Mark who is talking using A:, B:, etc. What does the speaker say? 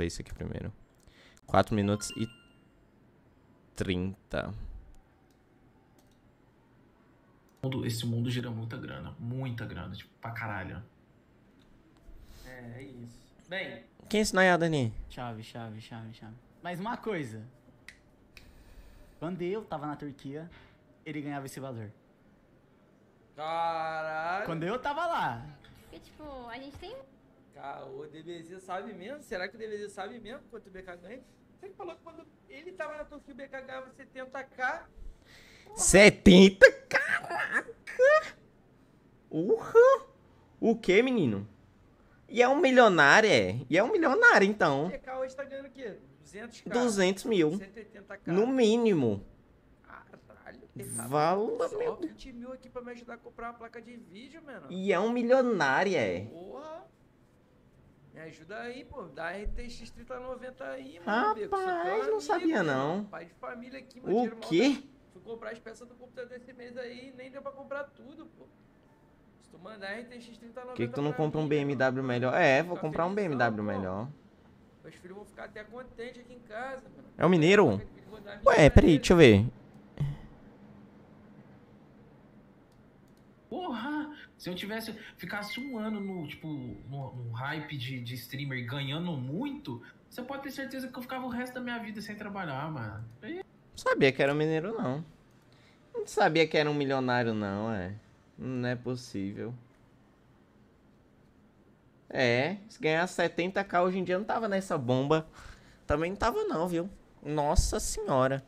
A: ver isso aqui primeiro. 4 minutos e 30.
B: mundo- esse mundo gira muita grana. Muita grana, tipo, pra caralho.
C: É, é isso. Bem,
A: Quem é esse Nayada ali?
C: chave, chave, chave, chave. Mas uma coisa. Quando eu tava na Turquia, ele ganhava esse valor.
D: Caralho.
C: Quando eu tava lá.
E: Porque, tipo, a gente tem.
D: O DBZ sabe mesmo? Será que o DBZ sabe mesmo quanto o BK ganha? Você falou que quando ele tava na Turquia, o BK ganhava 70k.
A: 70? Caraca! Urra! O que, menino? E é um milionário, é? E é um milionário,
D: O
A: então.
D: BK hoje tá ganhando o quê? 200k?
A: 200 mil.
D: 180k.
A: No mínimo.
D: Caralho. Tá
A: Vala, meu
D: 20 mil aqui pra me ajudar a comprar uma placa de vídeo, mano.
A: E é um milionário, é?
D: Porra. Me ajuda aí, pô. Dá RTX 3090 aí, mano.
A: Rapaz,
D: tá
A: não sabia, não.
D: Pai de família aqui, mano.
A: O quê?
D: Fui comprar as peças do computador desse mês aí, nem deu pra comprar tudo, pô. Se tu mandar RTX 3090
A: Por que, que tu não
D: pra
A: compra um BMW melhor? É, vou comprar um BMW melhor.
D: Meus filhos vão ficar até contentes aqui em casa, mano.
A: É o mineiro? Ué, peraí, deixa eu ver.
B: Porra! Se eu tivesse. Ficasse um ano no, tipo, no, no hype de, de streamer ganhando muito, você pode ter certeza que eu ficava o resto da minha vida sem trabalhar, mano.
A: Não sabia que era um mineiro, não. Não sabia que era um milionário, não, é. Não é possível. É, se ganhar 70k hoje em dia não tava nessa bomba. Também não tava não, viu? Nossa senhora.